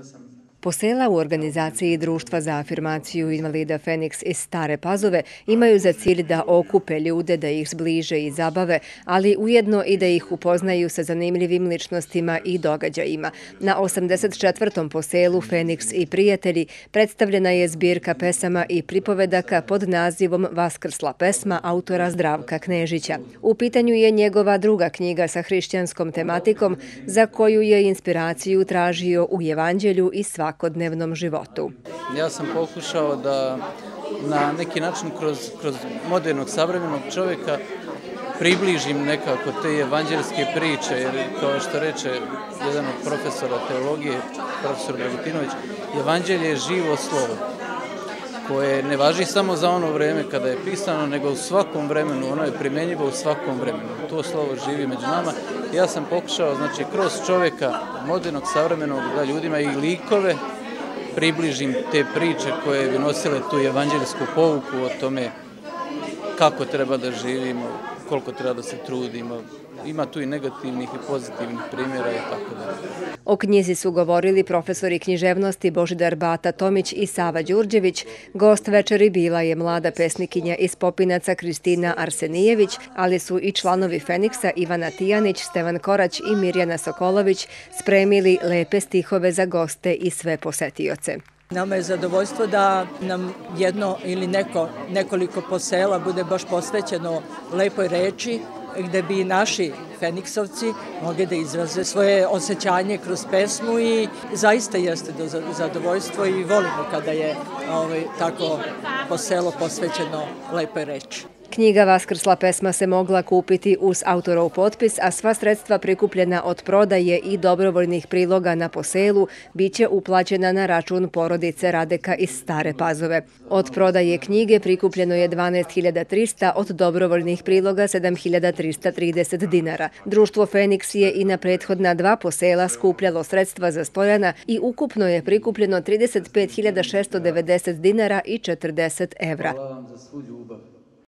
Deus. Posela u organizaciji Društva za afirmaciju invalida Feniks iz Stare Pazove imaju za cilj da okupe ljude, da ih zbliže i zabave, ali ujedno i da ih upoznaju sa zanimljivim ličnostima i događajima. Na 84. poselu Feniks i prijatelji predstavljena je zbirka pesama i pripovedaka pod nazivom Vaskrsla pesma autora Zdravka Knežića. U pitanju je njegova druga knjiga sa hrišćanskom tematikom za koju je inspiraciju tražio u Evanđelju i svakom svakodnevnom životu. Ja sam pokušao da na neki način kroz, kroz modernog savremenog čovjeka približim nekako te evanđelske priče, jer kao što reče jedan od profesora teologije, profesor Dragutinović, evanđelje je živo slovo koje ne važi samo za ono vreme kada je pisano, nego u svakom vremenu, ono je primjenjivo u svakom vremenu. To slovo živi među nama. Ja sam pokušao, znači, kroz čovjeka, modernog, savremenog, da ljudima i likove približim te priče koje bi nosile tu evanđelsku povuku o tome kako treba da živimo, koliko treba da se trudimo, ima tu i negativnih i pozitivnih primjera i tako da. O knjizi su govorili profesori književnosti Božidar Bata Tomić i Sava Đurđević. Gost večeri bila je mlada pesnikinja iz Popinaca Kristina Arsenijević, ali su i članovi Feniksa Ivana Tijanić, Stevan Korać i Mirjana Sokolović spremili lepe stihove za goste i sve posetioce. Nama je zadovoljstvo da nam jedno ili neko, nekoliko posela bude baš posvećeno lepoj reči, gde bi naši Feniksovci mogli da izraze svoje osjećanje kroz pesmu i zaista jeste do zadovoljstvo i volimo kada je ovaj, tako poselo posvećeno lepoj reči. Knjiga Vaskrsla pesma se mogla kupiti uz autorov potpis, a sva sredstva prikupljena od prodaje i dobrovoljnih priloga na poselu biće uplaćena na račun porodice Radeka iz Stare Pazove. Od prodaje knjige prikupljeno je 12.300, od dobrovoljnih priloga 7.330 dinara. Društvo Feniks je i na prethodna dva posela skupljalo sredstva za stojana i ukupno je prikupljeno 35.690 dinara i 40 evra. Hvala vam za svu ljubav.